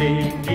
ein,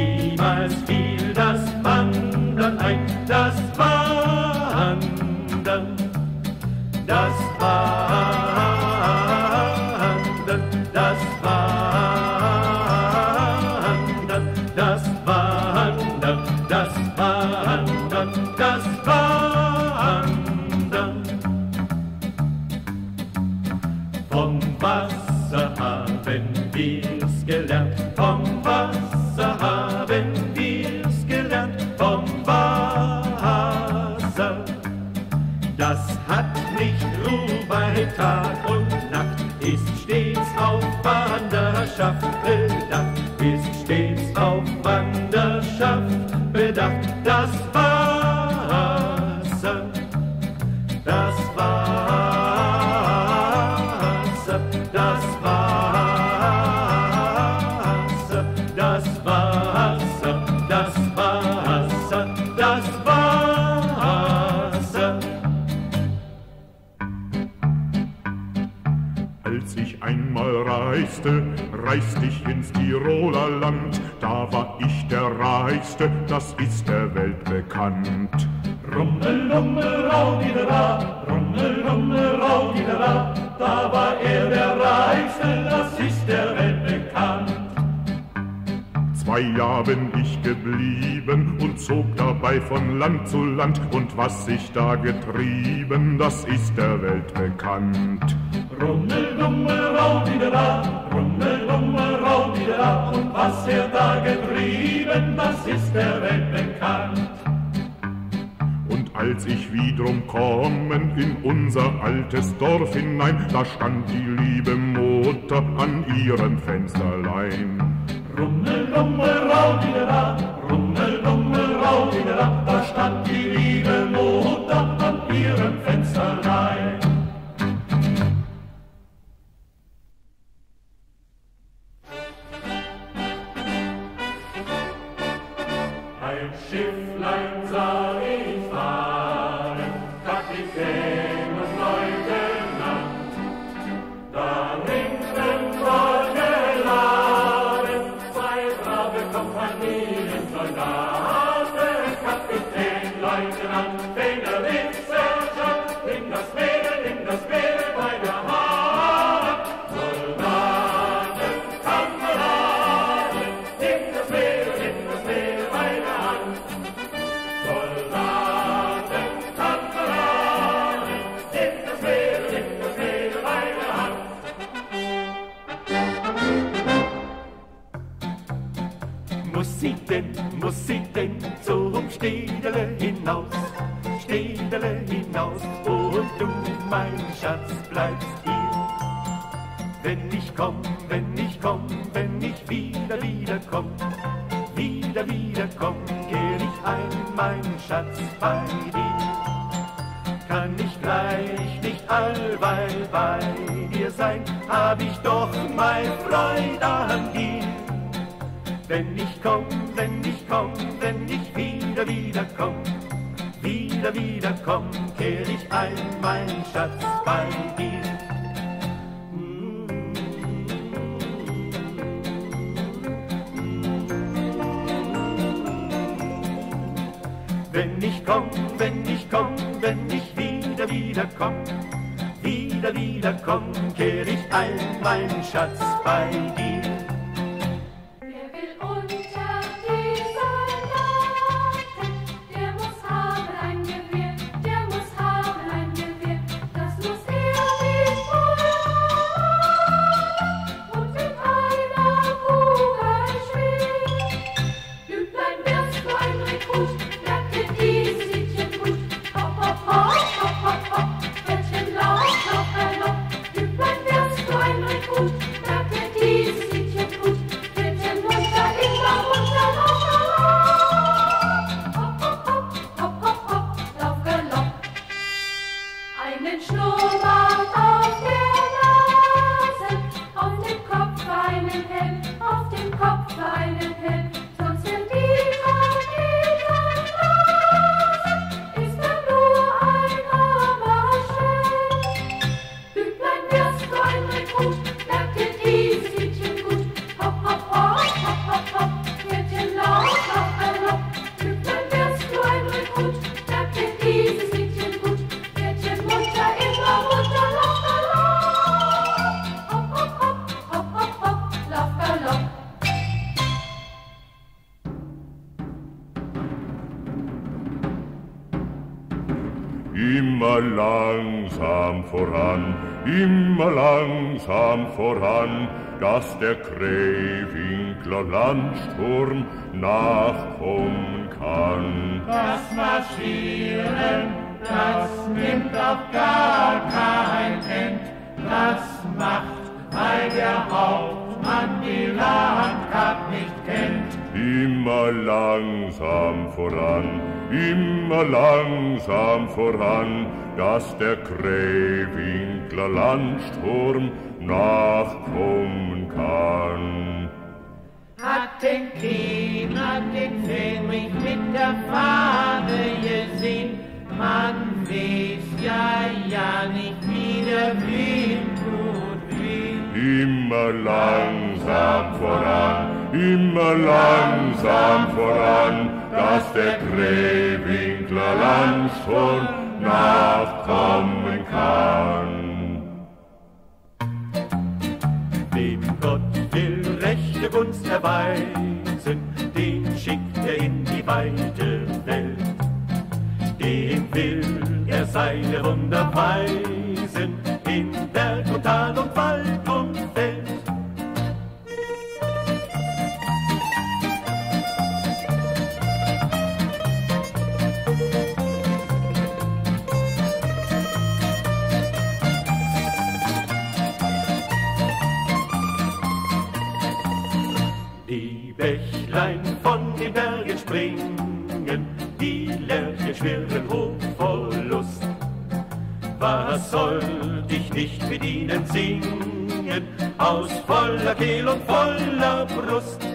Als ich einmal reiste, reiste ich ins Tiroler Land. Da war ich der Reichste, das ist der Welt bekannt. Rummel, rummel, rau, didera, rummel, rummel, rau, didera, da war er der Reichste, das ist der Welt bekannt. Zwei Jahr bin ich geblieben und zog dabei von Land zu Land. Und was ich da getrieben, das ist der Welt bekannt. Rummel, rummel, rau, didera, rummel, rummel, rau, didera, und was er da getrieben, das ist der Welt bekannt. Und als ich wiederum kommen in unser altes Dorf hinein, da stand die liebe Mutter an ihrem Fensterlein. Rummel, rummel, rau, didera, rummel, rummel, rau, didera, da stand die liebe Schifflein sah Städele hinaus, Städele hinaus, und du, mein Schatz, bleibst hier. Wenn ich komm, wenn ich komm, wenn ich wieder, wieder komm, wieder, wieder komm, kehr ich ein, mein Schatz, bei dir. Kann ich gleich nicht allweil bei dir sein, hab ich doch mein Freund an dir. Wenn ich komm, wenn ich komm, wieder, wieder komm, wieder, wieder komm, kehr ich ein, mein Schatz, bei dir. Wenn ich komm, wenn ich komm, wenn ich wieder, wieder komm, wieder, wieder komm, kehr ich ein, mein Schatz, bei dir. Krähwinkler Landsturm nachkommen kann. Das Marschieren, das nimmt auf gar kein End. Das macht, weil der Hauptmann die Landkarte nicht kennt. Immer langsam voran, immer langsam voran, dass der Krähwinkler Landsturm nachkommen kann. Hat denn keiner den Fähnrich mit der Fahne gesehen? Man weiß ja ja nicht, wie der Wind tut weh. Immer langsam voran, immer langsam voran, dass der Krähwinkler Landsturm nachkommen kann. Dem Gott will rechte Gunst erweisen, den schickt er in die weite Welt. Dem will er seine Wunder weisen, in Berg und Tal und Wald singen, aus voller Kehl und voller Brust?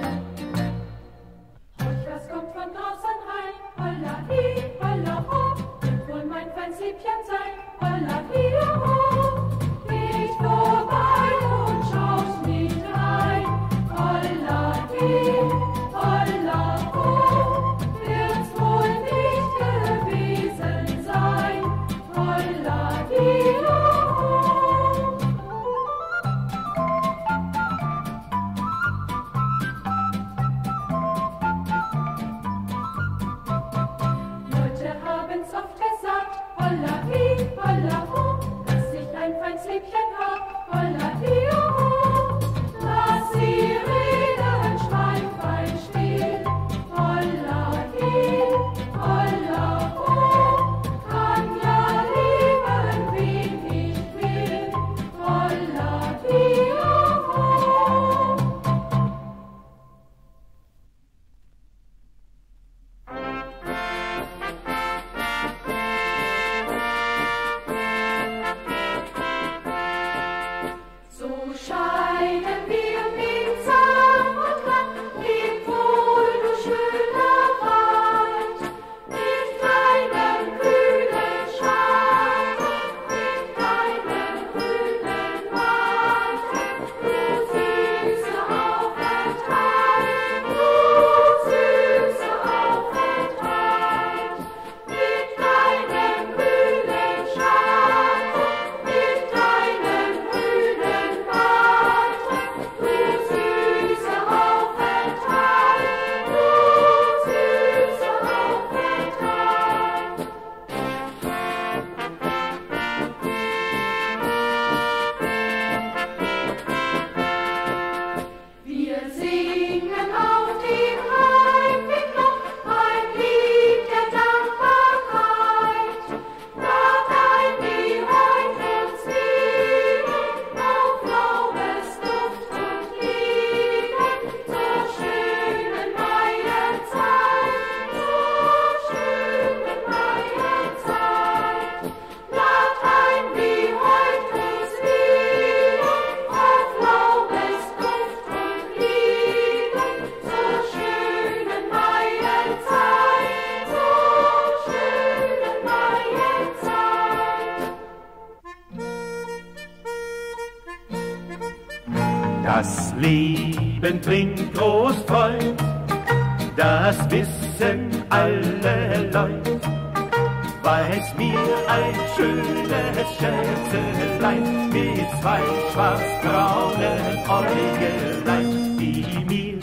schwarz-braune Äugelein, die mir,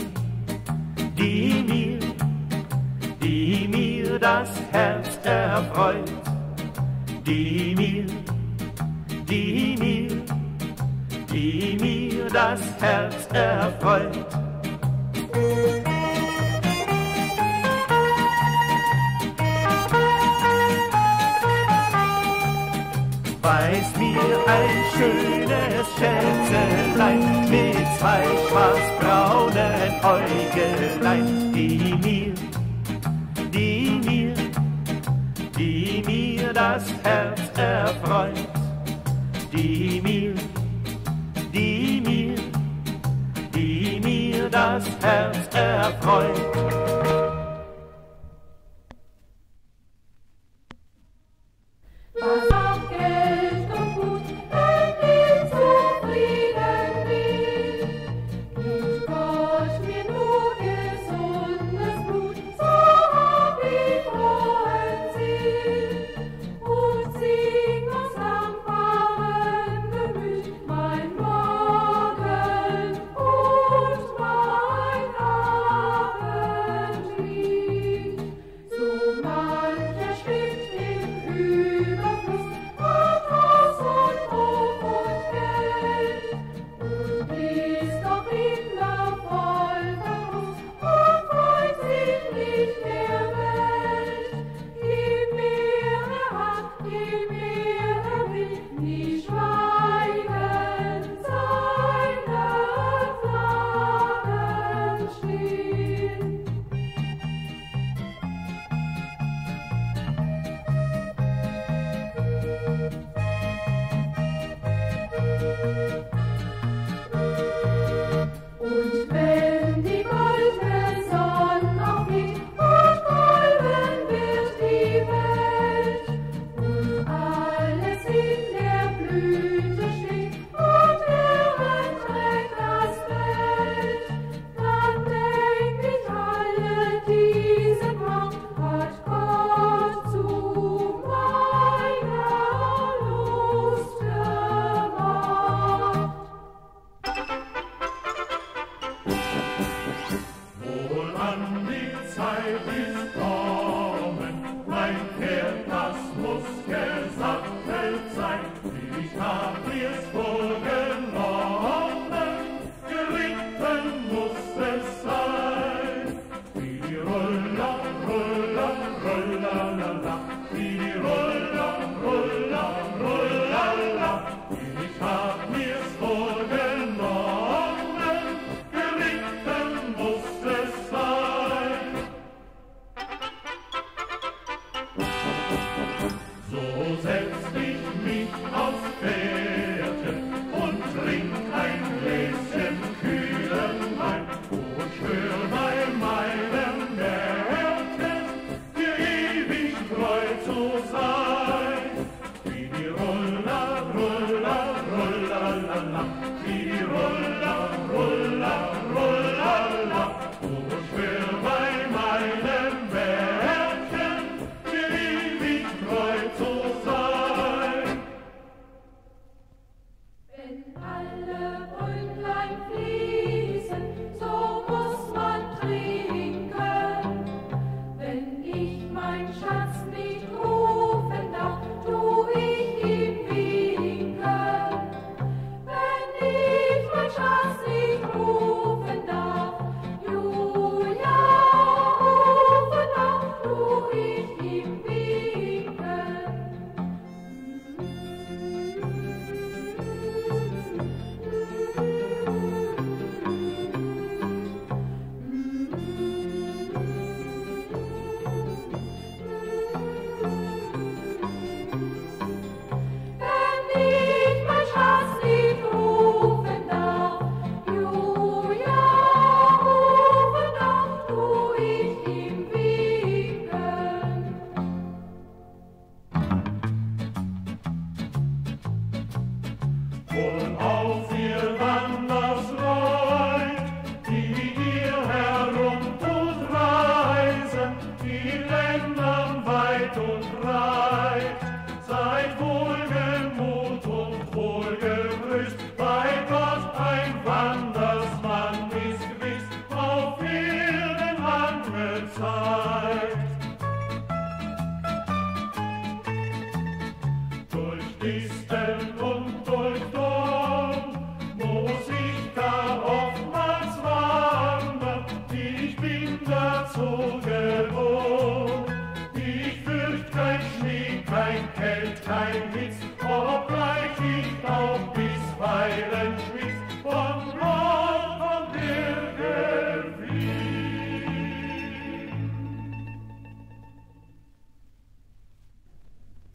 die mir, die mir das Herz erfreut, die mir, die mir, die mir das Herz erfreut. ein schönes Schätzelein mit zwei schwarzbraunen Äugelein, die mir, die mir, die mir das Herz erfreut, die mir, die mir, die mir das Herz erfreut.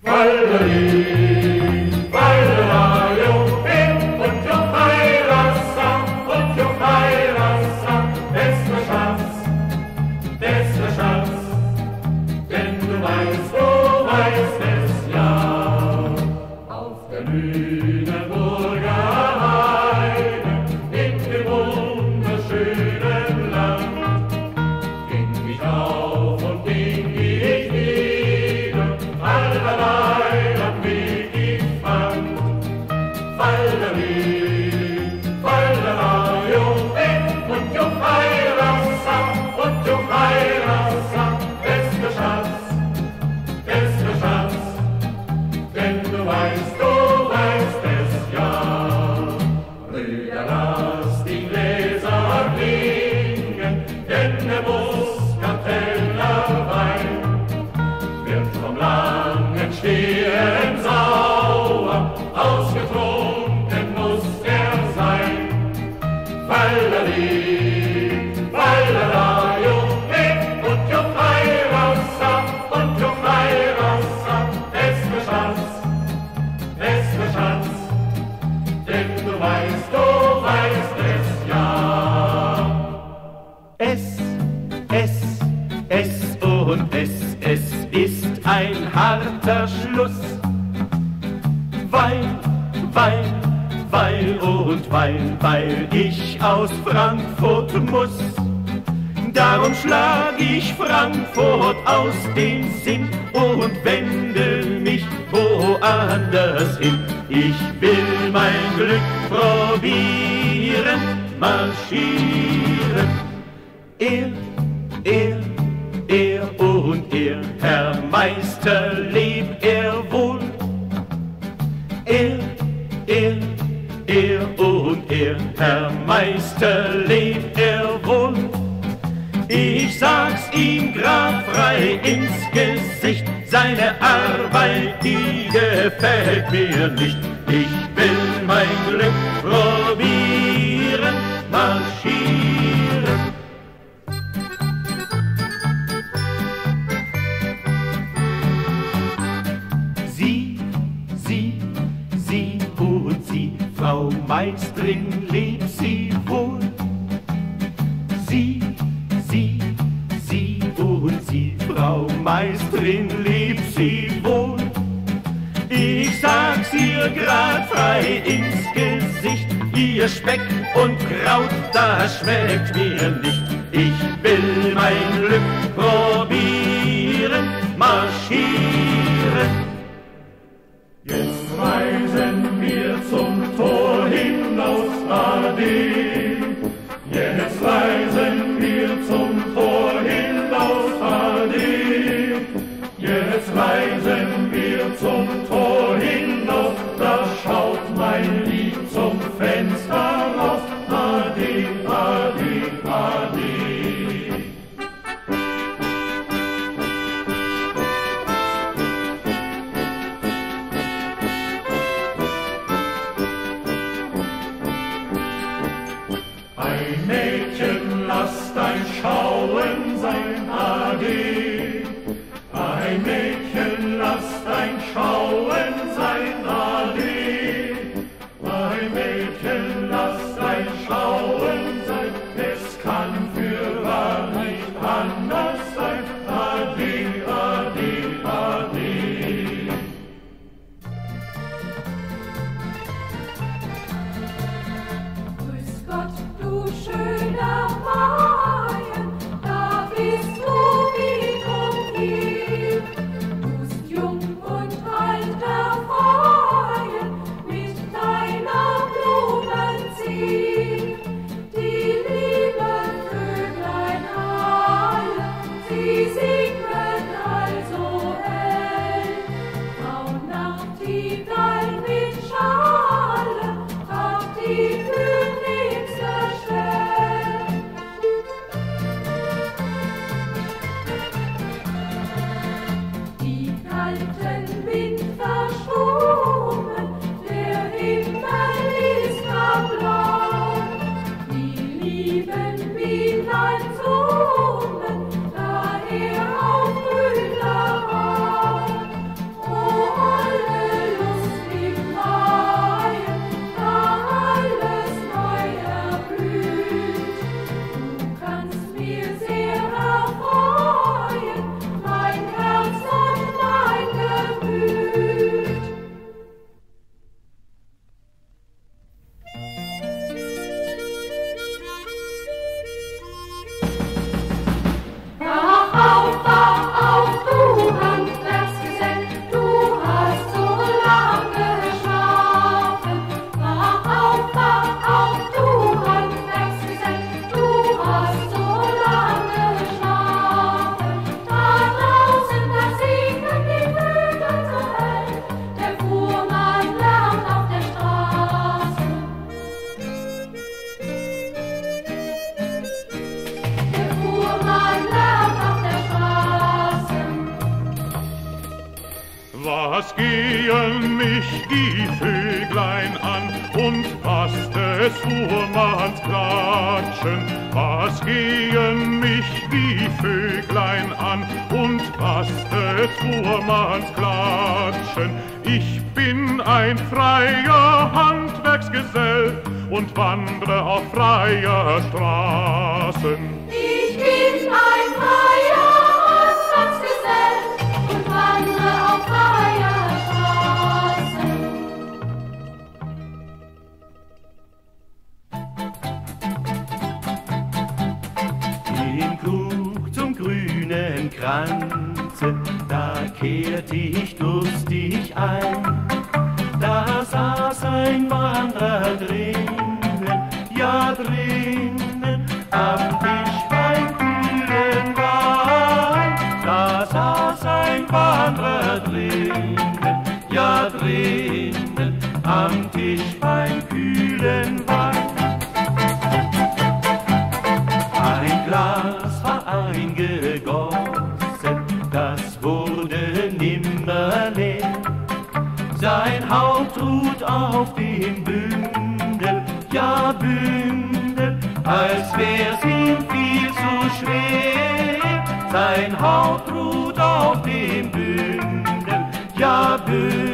Valerie, Valerie, weil, weil ich aus Frankfurt muss. Darum schlag ich Frankfurt aus dem Sinn und wende mich woanders hin. Ich will mein Glück probieren, marschieren. Er, er, er und er, Herr Meister, Herr Meister, lebt er wohl. Ich sag's ihm grad frei ins Gesicht, seine Arbeit, die gefällt mir nicht. Ich will mein Glück probieren, marschieren. Ihr grad frei ins Gesicht, ihr Speck und Kraut, das schmeckt mir nicht. Ich will mein Glück probieren, marschieren. Jetzt reisen wir zum Tor hinaus, Ade. Jetzt reisen wir zum Tor hinaus, Ade. Reisen wir zum Tor hinaus, da schaut mein Lieb zum Fenster raus, Ade, dich ein. Da saß ein Wanderer drin. auf dem Bündel, ja Bündel, als wär's ihm viel zu schwer. Sein Haupt ruht auf dem Bündel, ja Bündel.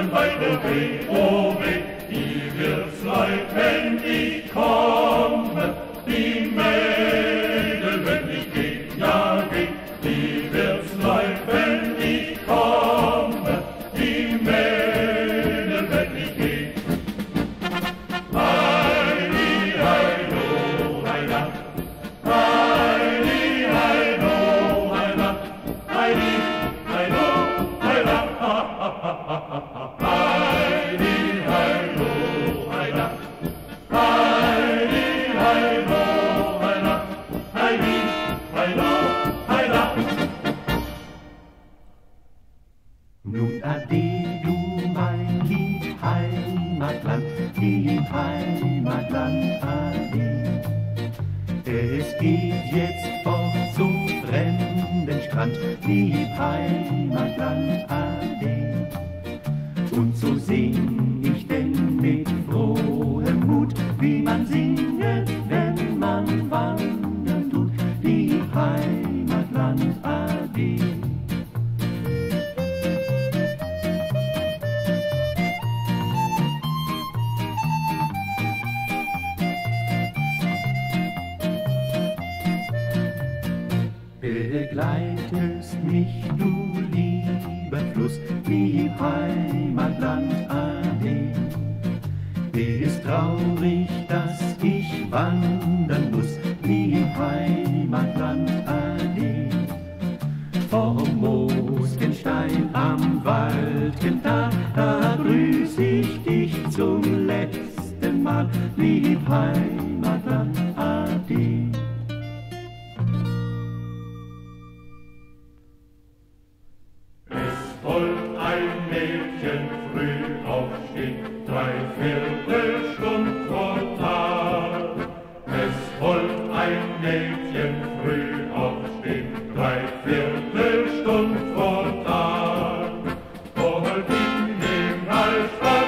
and fight away, obey. Oh, he will slide when he comes. Den